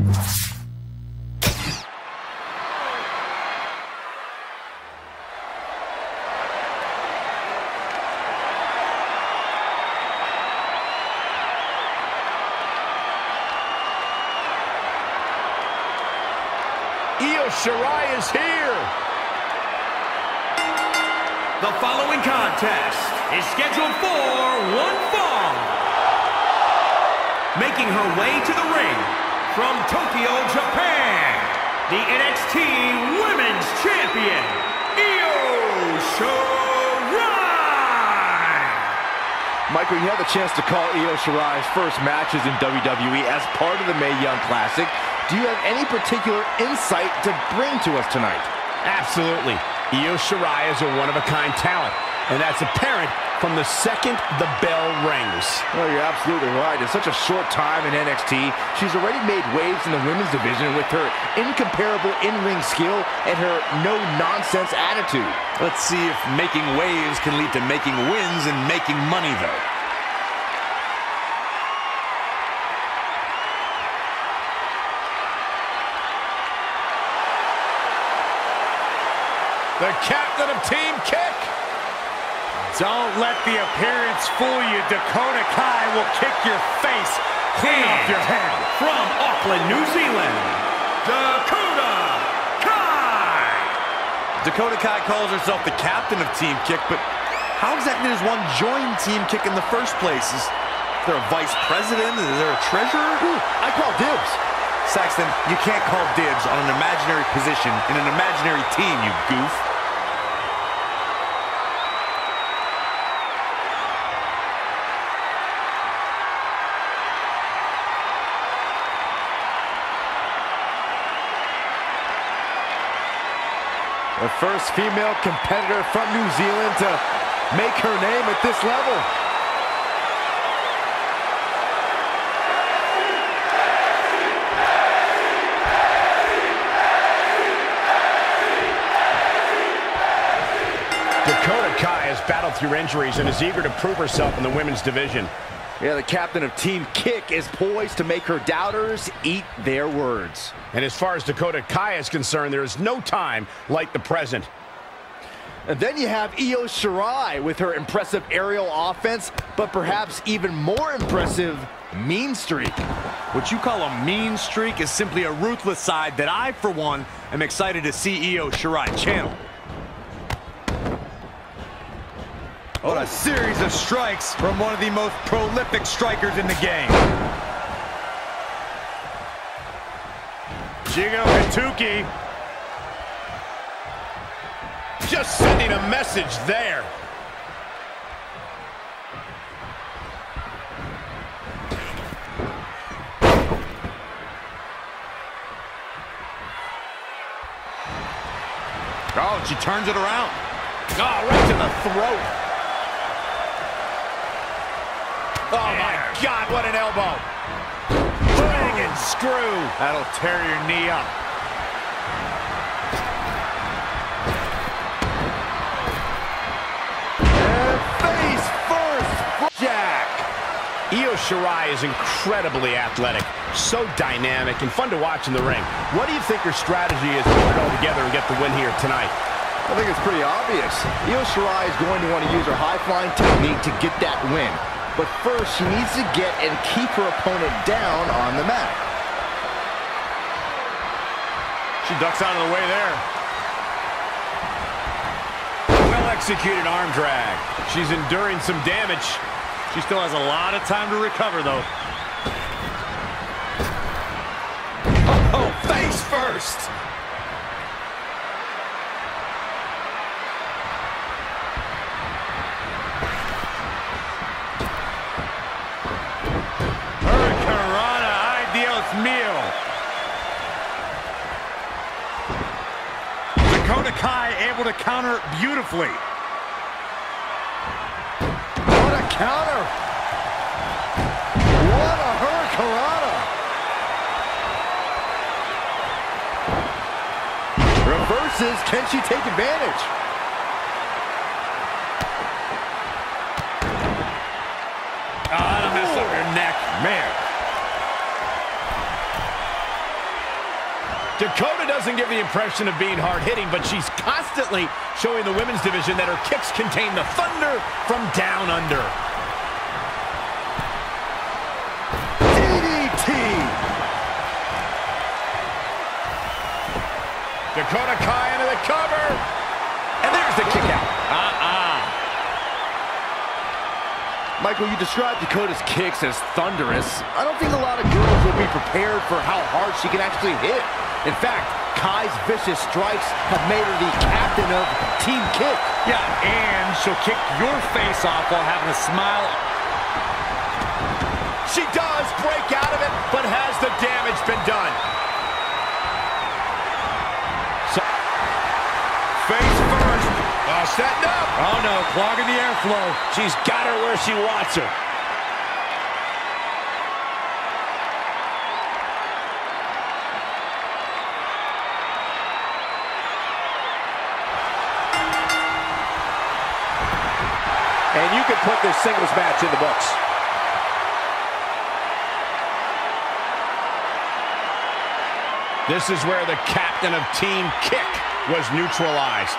Io Shirai is here. The following contest is scheduled for one fall. Making her way to the ring from Tokyo, Japan, the NXT Women's Champion, Io Shirai. Michael, you had the chance to call Io Shirai's first matches in WWE as part of the Mae Young Classic. Do you have any particular insight to bring to us tonight? Absolutely. Io Shirai is a one-of-a-kind talent, and that's apparent from the second the bell rings. Well, you're absolutely right. In such a short time in NXT, she's already made waves in the women's division with her incomparable in-ring skill and her no-nonsense attitude. Let's see if making waves can lead to making wins and making money, though. The captain of Team Kick. Don't let the appearance fool you. Dakota Kai will kick your face clean off your head. From Auckland, New Zealand, Dakota Kai. Dakota Kai calls herself the captain of Team Kick, but how exactly does one join Team Kick in the first place? Is there a vice president? Is there a treasurer? Ooh, I call dibs. Saxton, you can't call dibs on an imaginary position in an imaginary team, you goof. The first female competitor from New Zealand to make her name at this level. Dakota Kai has battled through injuries and is eager to prove herself in the women's division. Yeah, the captain of Team Kick is poised to make her doubters eat their words. And as far as Dakota Kai is concerned, there is no time like the present. And then you have Io Shirai with her impressive aerial offense, but perhaps even more impressive mean streak. What you call a mean streak is simply a ruthless side that I, for one, am excited to see Io Shirai channel. What a series of strikes from one of the most prolific strikers in the game. Jigo Hatuki. Just sending a message there. Oh, she turns it around. Oh, right to the throat. Oh, my God, what an elbow. And screw. That'll tear your knee up. And face first, Jack. Io Shirai is incredibly athletic, so dynamic and fun to watch in the ring. What do you think her strategy is to put it all together and get the win here tonight? I think it's pretty obvious. Io Shirai is going to want to use her high-flying technique to get that win. But first, she needs to get and keep her opponent down on the mat. She ducks out of the way there. Well-executed arm drag. She's enduring some damage. She still has a lot of time to recover, though. Oh, face first. Hurricanrana, ay Dios mío. Dakota Kai able to counter beautifully. What a counter! What a hurricanrana! Reverses, can she take advantage? Ah, that'll mess up your neck. Man. Doesn't give the impression of being hard-hitting, but she's constantly showing the women's division that her kicks contain the thunder from down under. DDT! Dakota Kai into the cover. And there's the kick out. Uh-uh. Michael, you described Dakota's kicks as thunderous. I don't think a lot of girls will be prepared for how hard she can actually hit. In fact, Kai's vicious strikes have made her the captain of Team Kick. Yeah, and she'll kick your face off while having a smile. She does break out of it, but has the damage been done? So, face first. Uh, setting up. Oh no, clogging the airflow. She's got her where she wants her. And you can put this singles match in the books. This is where the captain of Team Kick was neutralized.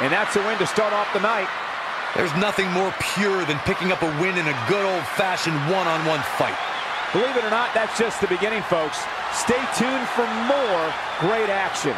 And that's a win to start off the night. There's nothing more pure than picking up a win in a good old-fashioned one-on-one fight. Believe it or not, that's just the beginning, folks. Stay tuned for more great action.